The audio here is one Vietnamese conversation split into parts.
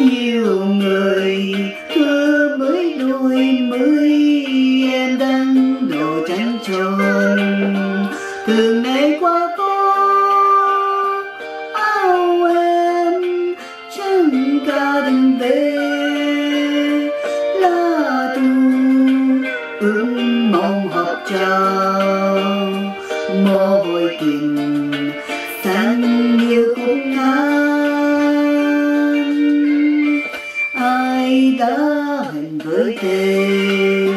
nhiều người thưa mới đôi mới em đang đồ trắng tròn. Thường ngày qua có áo em chẳng ca đừng về. Là tu ước mong học trò. Mồ hôi tình hẹn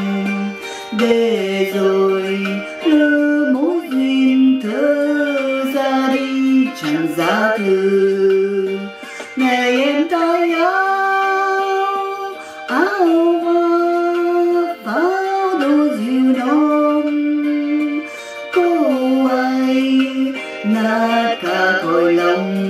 để rồi lỡ mối duyên thơ ra đi, chẳng ra từ. Ngày em tay áo áo hoa pháo đồ dịu non cô ai ngát cả cõi lòng.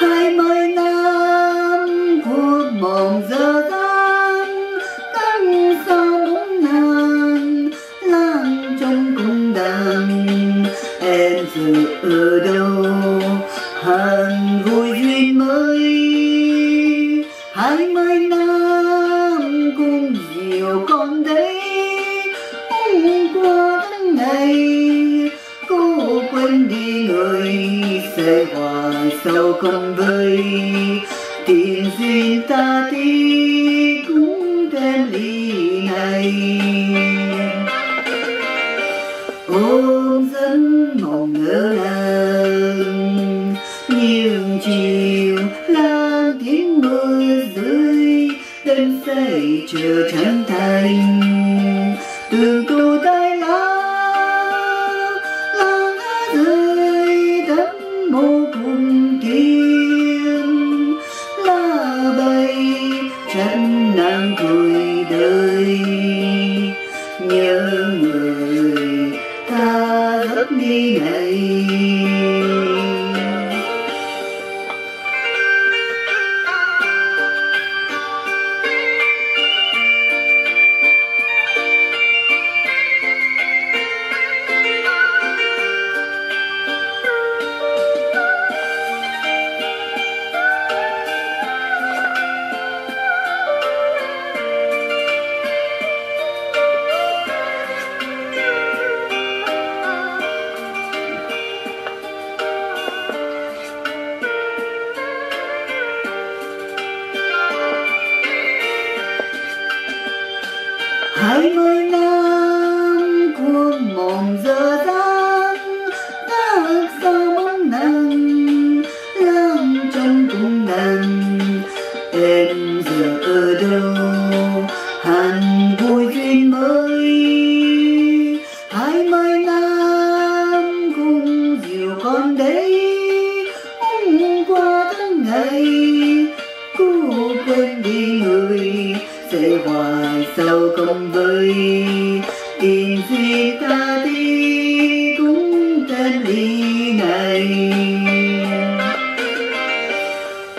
Hai mươi năm cuộc mộng giờ tan đắng sao bốn nàn lang trong cung đàn. Em giờ ở đâu hẳn vui duyên mới. Hai mươi năm sẽ hòa sâu con vơi tiền duyên ta đi cũng thêm ly này ôm dẫn mộng ngỡ ngàng nhưng chiều lan tiếng mưa rơi, đêm say chờ chân thành. Từ cô tay hai mươi sao không với y gì ta đi cũng tên ly này.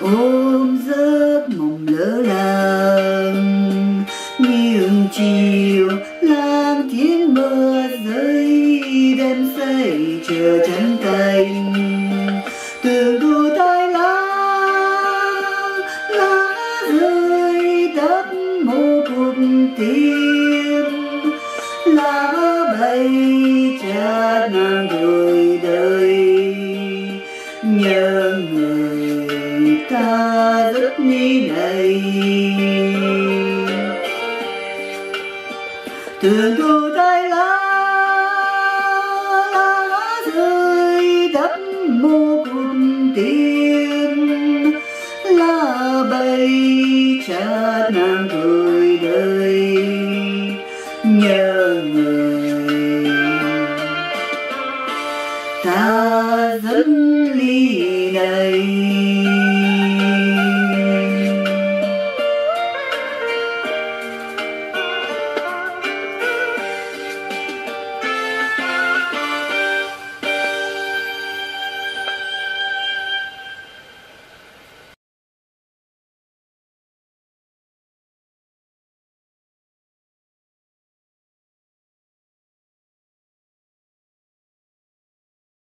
Ôm giấc mộng lỡ làng nhưng chiều làm tiếng mưa rơi, đêm say chờ trắng cành cùng là lá bay cha nàng đời đời. Nhớ người ta rất ni này. Từ cô tay lá lá rơi đắm môi. ta dẫn ly này.